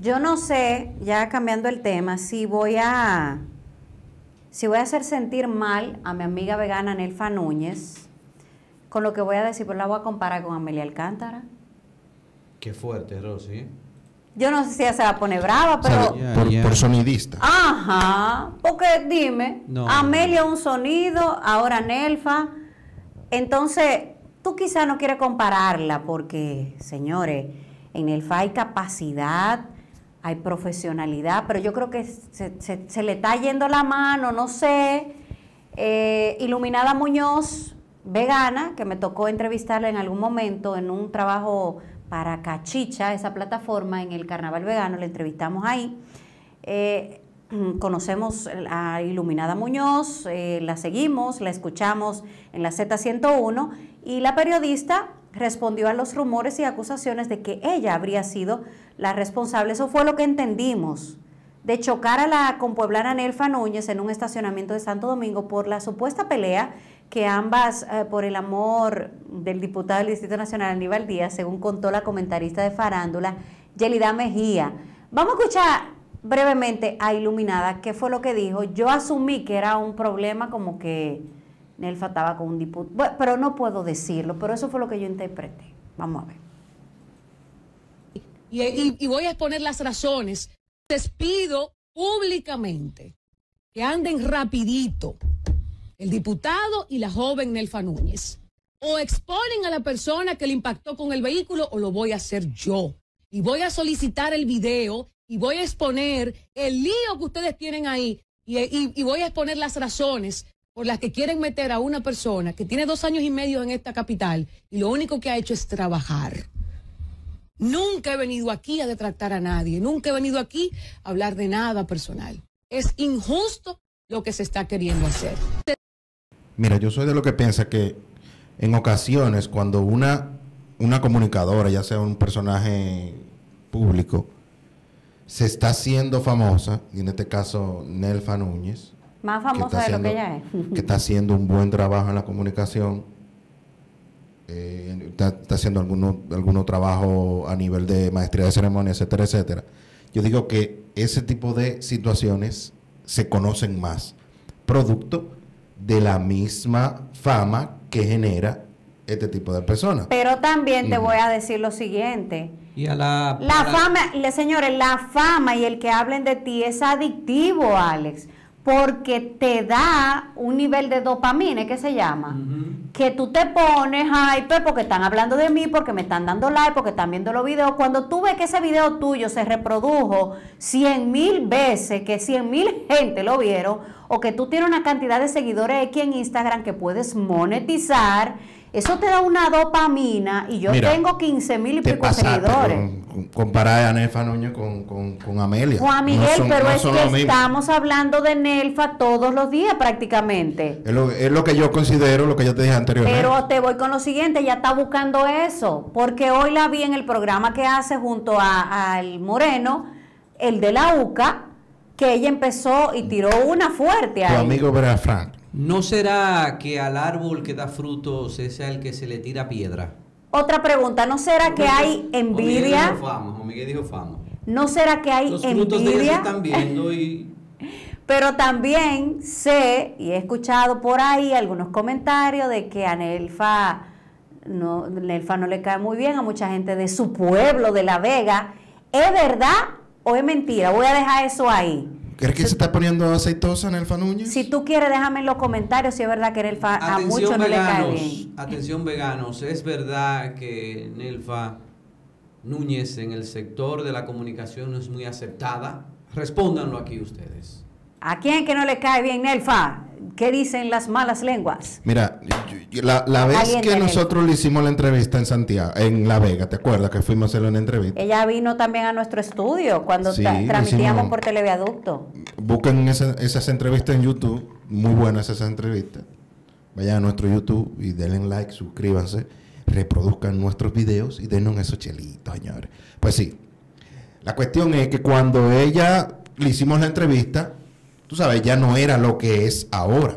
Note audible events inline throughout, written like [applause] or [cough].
Yo no sé, ya cambiando el tema, si voy a si voy a hacer sentir mal a mi amiga vegana Nelfa Núñez con lo que voy a decir, pero la voy a comparar con Amelia Alcántara. Qué fuerte, Rosy. Yo no sé si ella se va a poner brava, pero... por, sonidista. Ajá, porque dime, Amelia un sonido, ahora Nelfa. Entonces, tú quizás no quieres compararla porque, señores, en Nelfa hay capacidad, hay profesionalidad, pero yo creo que se, le está yendo la mano, no sé. Eh, Iluminada Muñoz, vegana, que me tocó entrevistarla en algún momento en un trabajo para Cachicha, esa plataforma en el Carnaval Vegano, la entrevistamos ahí. Eh, conocemos a Iluminada Muñoz, eh, la seguimos, la escuchamos en la Z101 y la periodista respondió a los rumores y acusaciones de que ella habría sido la responsable. Eso fue lo que entendimos de chocar a la compueblana Nelfa Núñez en un estacionamiento de Santo Domingo por la supuesta pelea que ambas, eh, por el amor del diputado del Distrito Nacional Aníbal Díaz, según contó la comentarista de farándula, Yelida Mejía. Vamos a escuchar brevemente a Iluminada qué fue lo que dijo. Yo asumí que era un problema como que Nelfa estaba con un diputado, pero no puedo decirlo, pero eso fue lo que yo interpreté. Vamos a ver. Y, y voy a exponer las razones. Les pido públicamente que anden rapidito el diputado y la joven Nelfa Núñez. O exponen a la persona que le impactó con el vehículo o lo voy a hacer yo. Y voy a solicitar el video y voy a exponer el lío que ustedes tienen ahí y, voy a exponer las razones por las que quieren meter a una persona que tiene dos años y medio en esta capital y lo único que ha hecho es trabajar. Nunca he venido aquí a detractar a nadie, nunca he venido aquí a hablar de nada personal. Es injusto lo que se está queriendo hacer. Mira, yo soy de lo que piensa que en ocasiones cuando una, una comunicadora, ya sea un personaje público, se está haciendo famosa, y en este caso Nelfa Núñez, más famosa de lo que ella es, que está haciendo un buen trabajo en la comunicación, eh, está, haciendo alguno, alguno trabajo a nivel de maestría de ceremonia, etcétera, etcétera. Yo digo que ese tipo de situaciones se conocen más, producto de la misma fama que genera este tipo de personas. Pero también te voy a decir lo siguiente. Y a la, la fama, le, señores, la fama y el que hablen de ti es adictivo, Alex porque te da un nivel de dopamina, ¿qué se llama? Que tú te pones hyper porque están hablando de mí, porque me están dando like, porque están viendo los videos. Cuando tú ves que ese video tuyo se reprodujo 100 mil veces, que 100 mil gente lo vieron, o que tú tienes una cantidad de seguidores aquí en Instagram que puedes monetizar, eso te da una dopamina y yo tengo 15 mil y pico seguidores. comparar a Nelfa Núñez con, con, Amelia. Juan Miguel, pero es que estamos hablando de Nelfa todos los días prácticamente. Es lo, es lo, que yo considero, lo que yo te dije anteriormente. Pero te voy con lo siguiente, ella está buscando eso, porque hoy la vi en el programa que hace junto al Moreno, el de la UCA, que ella empezó y tiró una fuerte ahí. Tu amigo Vera Frank. ¿No será que al árbol que da frutos es el que se le tira piedra? Otra pregunta, ¿no será que hay envidia? dijo fama. ¿No será que hay Los envidia? están viendo y... [laughs] Pero también sé y he escuchado por ahí algunos comentarios de que a Nelfa no, Nelfa no le cae muy bien a mucha gente de su pueblo, de La Vega. ¿Es verdad o es mentira? Voy a dejar eso ahí. ¿Crees que se está poniendo aceitosa en Elfa Núñez? Si tú quieres, déjame en los comentarios si es verdad que Nelfa a muchos no le cae bien. Atención veganos, es verdad que Nelfa Núñez en el sector de la comunicación no es muy aceptada. Respóndanlo aquí ustedes. ¿A quién que no le cae bien Nelfa? ¿Qué dicen las malas lenguas? Mira, la, vez que nosotros le hicimos la entrevista en Santiago, en La Vega, ¿te acuerdas que fuimos a hacerle una entrevista? Ella vino también a nuestro estudio cuando transmitíamos por televiaducto. Busquen esas entrevistas en YouTube, muy buenas esas entrevistas. Vayan a nuestro YouTube y denle like, suscríbanse, reproduzcan nuestros videos y denos esos chelitos, señores. Pues sí, la cuestión es que cuando ella le hicimos la entrevista, tú sabes, ya no era lo que es ahora.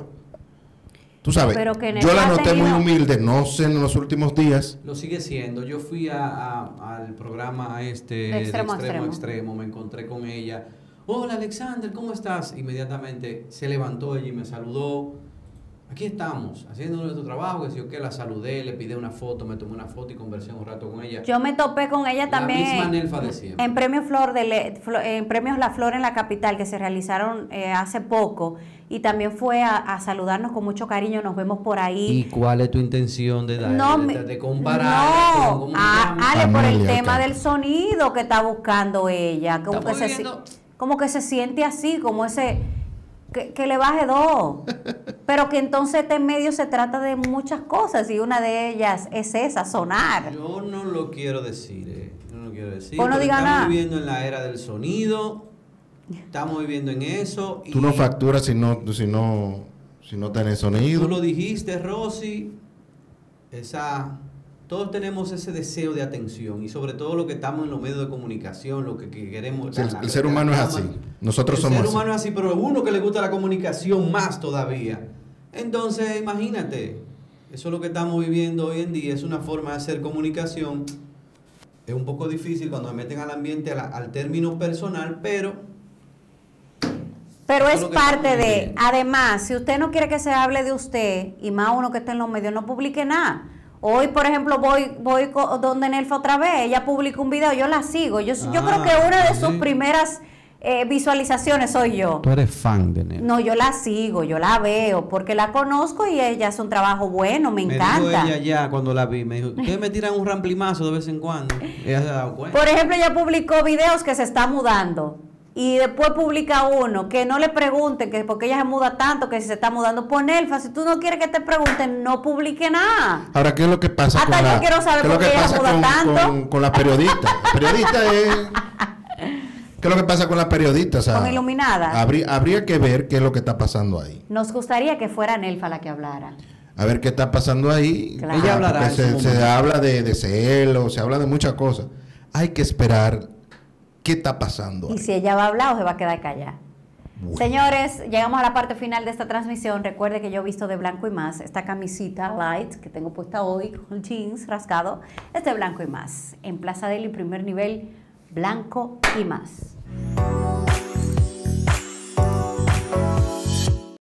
Tú sabes, Pero que en el yo la noté muy tenido- humilde, no sé en los últimos días. Lo sigue siendo. Yo fui a- a- al programa este De extremo a extremo, extremo. extremo, me encontré con ella. Hola Alexander, ¿cómo estás? Inmediatamente se levantó ella y me saludó. Aquí estamos, haciendo nuestro trabajo, que si yo que la saludé, le pide una foto, me tomé una foto y conversé un rato con ella. Yo me topé con ella La también misma Nelfa de siempre. en premios Flor de Le- en premios La Flor en la capital que se realizaron eh, hace poco y también fue a, a saludarnos con mucho cariño. Nos vemos por ¿Y ahí. cuál es tu intención de dar? No, de, me- de comparar no, con- ¿cómo se a- llama? Ale, por el Amelia, tema del sonido que está buscando ella, como que, se, como que se siente así, como ese que, que le baje dos, [laughs] pero que entonces este medio se trata de muchas cosas y una de ellas es esa, sonar. Yo no lo quiero decir, eh. Yo no lo quiero decir. Pues no diga estamos nada. viviendo en la era del sonido. Estamos viviendo en eso. Tú no facturas si no, si no, si no tenés sonido. Tú lo dijiste, Rosy. Esa. Todos tenemos ese deseo de atención y sobre todo lo que estamos en los medios de comunicación, lo que, que queremos. Sí, el- el ser humano es así. Nosotros el somos ser así. humano es así, pero uno que le gusta la comunicación más todavía. Entonces, imagínate, eso es lo que estamos viviendo hoy en día, es una forma de hacer comunicación. Es un poco difícil cuando me meten al ambiente, a la- al término personal, pero Pero es parte de, viviendo. además, si usted no quiere que se hable de usted, y más uno que esté en los medios, no publique nada. Hoy, por ejemplo, voy voy donde Nelfa otra vez, ella publica un video, yo la sigo. Yo, yo Ah, creo que una de sus sí. primeras eh, visualizaciones soy yo. tú eres fan de Nel. No, yo la sigo, yo la veo, porque la conozco y ella hace un trabajo bueno, me Me encanta. dijo ella ya cuando la vi, me dijo, ustedes me tiran un ramplimazo de vez en cuando. Ella se ha dado cuenta. Por ejemplo, ella publicó videos que se está mudando. Y después publica uno que no le pregunten que porque ella se muda tanto, que si se está mudando. Pon Elfa, si tú no quieres que te pregunten, no publique nada. Ahora, ¿qué es lo que pasa Hasta con yo la, quiero saber qué es lo por qué que ella pasa muda con, tanto. con- con la periodista? La periodista es... [laughs] ¿Qué es lo que pasa con la periodista? O sea, Con Iluminada. Habría, habría que ver qué es lo que está pasando ahí. Nos gustaría que fuera Nelfa la que hablara. A ver qué está pasando ahí. Claro. Ella hablará se, se habla de, de celos, se habla de muchas cosas. Hay que esperar qué está pasando Y si ella va a hablar o se va a quedar callada. Bueno. Señores, llegamos a la parte final de esta transmisión. Recuerde que yo he visto de blanco y más esta camisita light que tengo puesta hoy con jeans rascado. Es de blanco y más. En Plaza Deli, primer nivel, blanco y más.